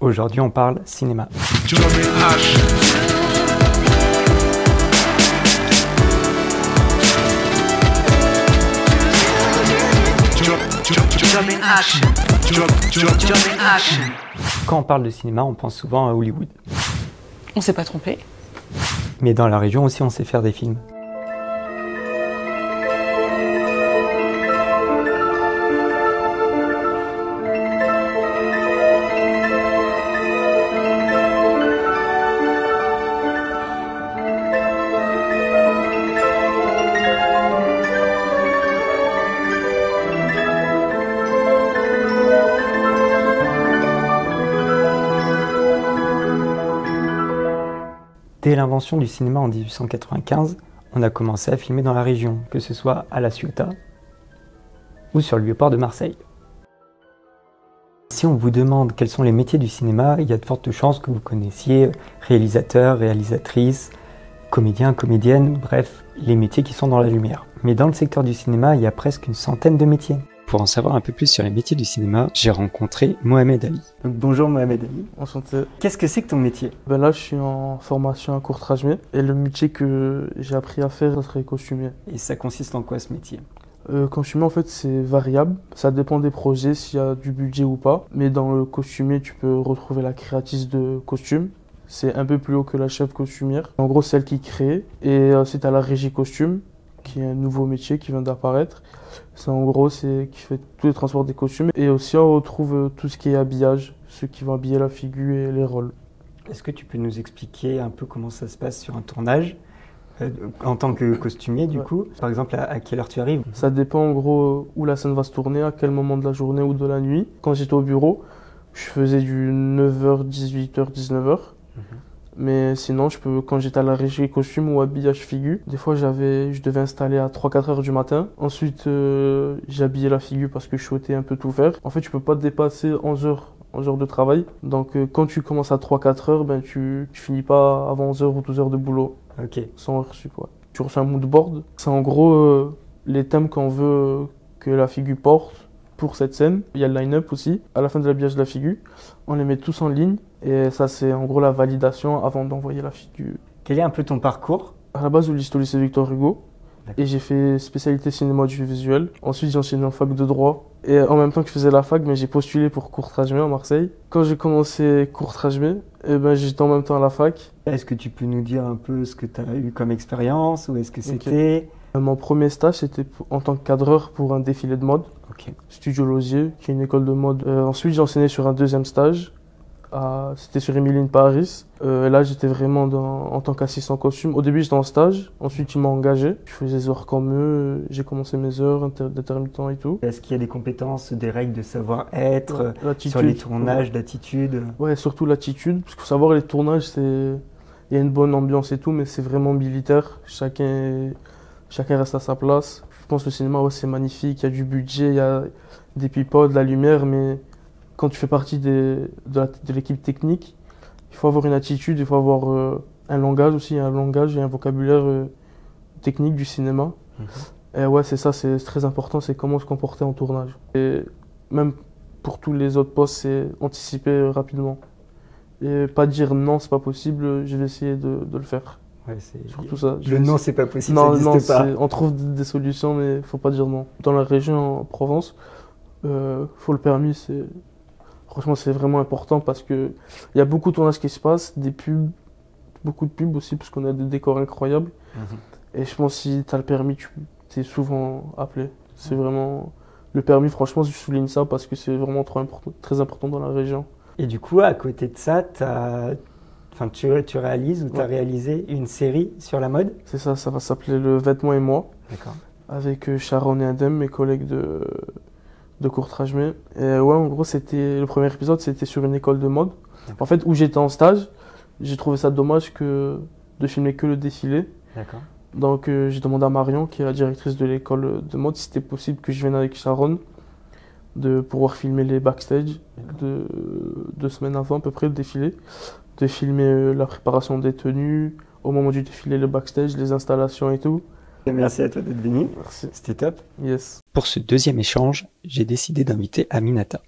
Aujourd'hui, on parle cinéma. Quand on parle de cinéma, on pense souvent à Hollywood. On s'est pas trompé. Mais dans la région aussi, on sait faire des films. Dès l'invention du cinéma en 1895, on a commencé à filmer dans la région, que ce soit à La Ciotat ou sur le vieux port de Marseille. Si on vous demande quels sont les métiers du cinéma, il y a de fortes chances que vous connaissiez réalisateurs, réalisatrices, comédiens, comédiennes, bref, les métiers qui sont dans la lumière. Mais dans le secteur du cinéma, il y a presque une centaine de métiers. Pour en savoir un peu plus sur les métiers du cinéma, j'ai rencontré Mohamed Ali. Donc, bonjour Mohamed Ali. Enchanté. Qu'est-ce que c'est que ton métier? Ben là, je suis en formation à courtrage et le métier que j'ai appris à faire, ça serait costumier. Et ça consiste en quoi ce métier? Euh, costumier, en fait, c'est variable. Ça dépend des projets, s'il y a du budget ou pas. Mais dans le costumier, tu peux retrouver la créatrice de costume. C'est un peu plus haut que la chef costumière. En gros, celle qui crée. Et c'est à la régie costume qui est un nouveau métier qui vient d'apparaître. C'est en gros, c'est qui fait tous les transports des costumes. Et aussi, on retrouve euh, tout ce qui est habillage, ceux qui vont habiller la figure et les rôles. Est-ce que tu peux nous expliquer un peu comment ça se passe sur un tournage euh, en tant que costumier du coup? Par exemple, à, quelle heure tu arrives? Ça dépend en gros où la scène va se tourner, à quel moment de la journée ou de la nuit. Quand j'étais au bureau, je faisais du 9h, 18h, 19h. Mais sinon, je peux, quand j'étais à la régie costume ou habillage figure, des fois j'avais, je devais installer à 3-4 heures du matin. Ensuite, euh, j'habillais la figure parce que je souhaitais un peu tout faire. En fait, tu peux pas dépasser 11 heures, 11 heures de travail. Donc, euh, quand tu commences à 3-4 heures, ben, tu, tu finis pas avant 11 heures ou 12 heures de boulot. Ok. Sans heures sup, ouais. Tu reçois un mood board. C'est en gros euh, les thèmes qu'on veut que la figure porte pour cette scène. Il y a le line-up aussi. À la fin de l'habillage de la figure, on les met tous en ligne. Et ça, c'est en gros la validation avant d'envoyer la figure. Quel est un peu ton parcours À la base, au lycée Victor Hugo. Et j'ai fait spécialité cinéma audiovisuel. Ensuite, j'ai enchaîné en fac de droit. Et en même temps que je faisais la fac, mais j'ai postulé pour Courtrajmé à Marseille. Quand j'ai commencé Courtrajmé, eh ben, j'étais en même temps à la fac. Est-ce que tu peux nous dire un peu ce que tu as eu comme expérience ou est-ce que c'était? Mon premier stage, c'était en tant que cadreur pour un défilé de mode. Studio Lozier, qui est une école de mode. Euh, ensuite, j'ai enseigné sur un deuxième stage c'était sur Emiline Paris. Euh, là, j'étais vraiment en tant qu'assistant costume. Au début, j'étais en stage. Ensuite, ils m'ont engagé. Je faisais des heures comme eux. J'ai commencé mes heures d'intermittent et tout. Est-ce qu'il y a des compétences, des règles de savoir-être sur les tournages, d'attitude? Ouais, surtout l'attitude. Parce que savoir les tournages, c'est il y a une bonne ambiance et tout, mais c'est vraiment militaire. Chacun, chacun reste à sa place. Je pense que le cinéma, ouais, c'est magnifique. Il y a du budget, il y a des pipots, de la lumière, mais quand tu fais partie de, l'équipe technique, il faut avoir une attitude, il faut avoir euh, un langage aussi, un langage et un vocabulaire euh, technique du cinéma. Mhm. Et ouais, c'est ça, c'est très important, c'est comment se comporter en tournage. Et même pour tous les autres postes, c'est anticiper rapidement. Et pas dire non, c'est pas possible, je vais essayer de, le faire. Ouais, c'est surtout ça. Le non, c'est pas possible. Non, non, pas. on trouve des solutions, mais il faut pas dire non. Dans la région en Provence, euh, faut le permis, c'est Franchement, c'est vraiment important parce qu'il y a beaucoup de tournages qui se passent, des pubs, beaucoup de pubs aussi, parce qu'on a des décors incroyables. Mhm. Et je pense que si tu as le permis, tu es souvent appelé. C'est vraiment. Le permis, franchement, je souligne ça parce que c'est vraiment très important, très important dans la région. Et du coup, à côté de ça, as... Enfin, tu, tu réalises ou tu as réalisé une série sur la mode? C'est ça, ça va s'appeler Le Vêtement et moi. D'accord. Avec euh, Sharon et Adem, mes collègues de, de courtrage mais et ouais en gros c'était le premier épisode c'était sur une école de mode. En fait où j'étais en stage j'ai trouvé ça dommage que de filmer que le défilé. D'accord. donc euh, j'ai demandé à Marion qui est la directrice de l'école de mode si c'était possible que je vienne avec Sharon de pouvoir filmer les backstage de deux semaines avant à peu près le défilé. De filmer euh, la préparation des tenues au moment du défilé le backstage les installations et tout Merci à toi d'être venu. Merci. C'était top. Yes. Pour ce deuxième échange, j'ai décidé d'inviter Aminata.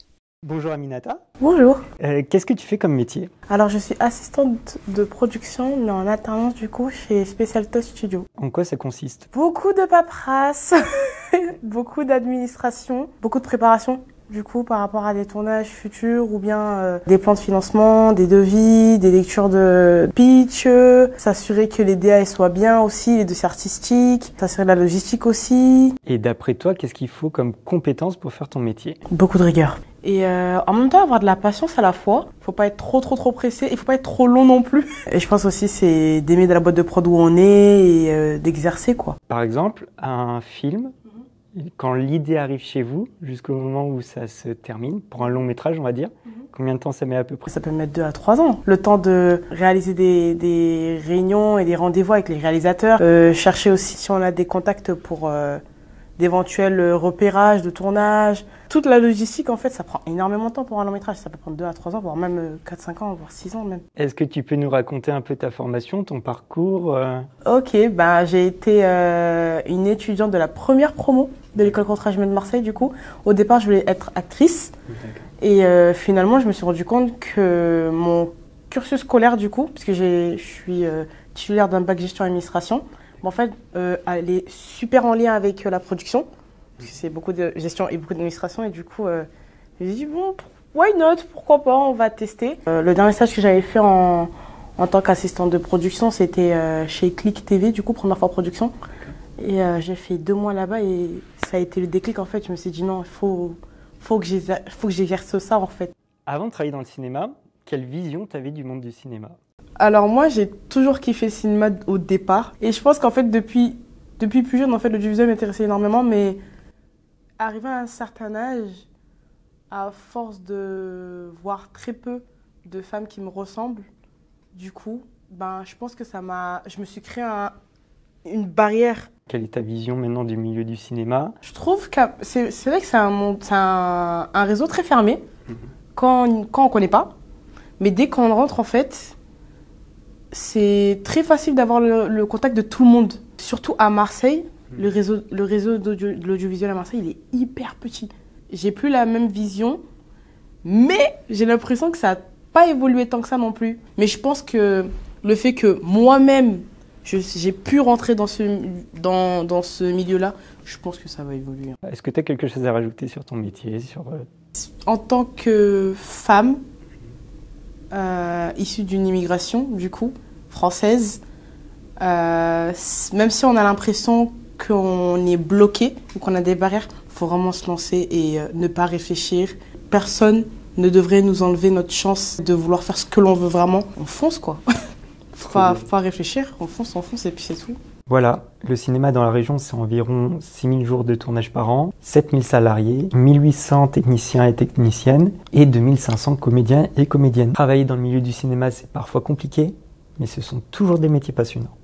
Bonjour Aminata. Bonjour. Euh, Qu'est-ce que tu fais comme métier? Alors, je suis assistante de production, mais en alternance du coup chez Special Touch Studio. En quoi ça consiste? Beaucoup de paperasse, beaucoup d'administration, beaucoup de préparation. Du coup, par rapport à des tournages futurs ou bien euh, des plans de financement, des devis, des lectures de pitch, euh, s'assurer que les DA soient bien aussi, les dossiers artistiques, s'assurer de la logistique aussi, Et d'après toi, qu'est-ce qu'il faut comme compétences pour faire ton métier? Beaucoup de rigueur. Et euh, en même temps, avoir de la patience à la fois. Faut pas être trop, trop, trop pressé. Il faut pas être trop long non plus. Et je pense aussi, c'est d'aimer de la boîte de prod où on est et euh, d'exercer, quoi. Par exemple, un film, quand l'idée arrive chez vous, jusqu'au moment où ça se termine, pour un long métrage, on va dire, combien de temps ça met à peu près? Ça peut mettre deux à trois ans. Le temps de réaliser des, des réunions et des rendez-vous avec les réalisateurs. Euh, chercher aussi si on a des contacts pour euh, d'éventuels euh, repérages de tournage. Toute la logistique, en fait, ça prend énormément de temps pour un long métrage. Ça peut prendre deux à trois ans, voire même euh, quatre, cinq ans, voire six ans même. Est-ce que tu peux nous raconter un peu ta formation, ton parcours euh? Ok, bah, j'ai été euh, une étudiante de la première promo de l'école contre de Marseille, du coup. Au départ, je voulais être actrice. Et euh, finalement, je me suis rendu compte que mon cursus scolaire, du coup, puisque j'ai- je suis euh, titulaire d'un bac gestion administration, mais en fait, euh, elle est super en lien avec la production, parce que c'est beaucoup de gestion et beaucoup d'administration. Et du coup, euh, j'ai dit, bon, why not? Pourquoi pas? On va tester. Le dernier stage que j'avais fait en, en tant qu'assistante de production, c'était chez Click TV, du coup, première fois production. Et j'ai fait deux mois là-bas et ça a été le déclic en fait. Je me suis dit non, il faut, faut que j'exerce ça en fait. Avant de travailler dans le cinéma, quelle vision t'avais du monde du cinéma? Alors moi, j'ai toujours kiffé le cinéma au départ. Et je pense qu'en fait, depuis, depuis plus jeune, en fait, l'audiovisuel m'intéressait énormément. Mais arrivé à un certain âge, à force de voir très peu de femmes qui me ressemblent, du coup, ben, je pense que ça m'a... Je me suis créé un- une barrière Quelle est ta vision maintenant du milieu du cinéma? Je trouve que c'est c'est vrai que c'est un, monde- c'est un, un réseau très fermé quand, on- quand on connaît pas. Mais dès qu'on rentre, en fait, c'est très facile d'avoir le, le contact de tout le monde. Surtout à Marseille, le réseau, le réseau d'audio- de l'audiovisuel à Marseille, il est hyper petit. J'ai plus la même vision, mais j'ai l'impression que ça n'a pas évolué tant que ça non plus. Mais je pense que le fait que moi-même, j'ai pu rentrer dans ce, dans, dans ce milieu-là, je pense que ça va évoluer. Est-ce que tu as quelque chose à rajouter sur ton métier sur, euh, En tant que femme euh, issue d'une immigration, du coup, française, euh, même si on a l'impression qu'on est bloqué ou qu'on a des barrières, il faut vraiment se lancer et euh, ne pas réfléchir. Personne ne devrait nous enlever notre chance de vouloir faire ce que l'on veut vraiment. On fonce, quoi. faut, pas, faut pas réfléchir, on fonce, on fonce et puis c'est tout. Voilà, le cinéma dans la région, c'est environ 6000 jours de tournage par an, 7000 salariés, 1800 techniciens et techniciennes et 2500 comédiens et comédiennes. Travailler dans le milieu du cinéma, c'est parfois compliqué, mais ce sont toujours des métiers passionnants.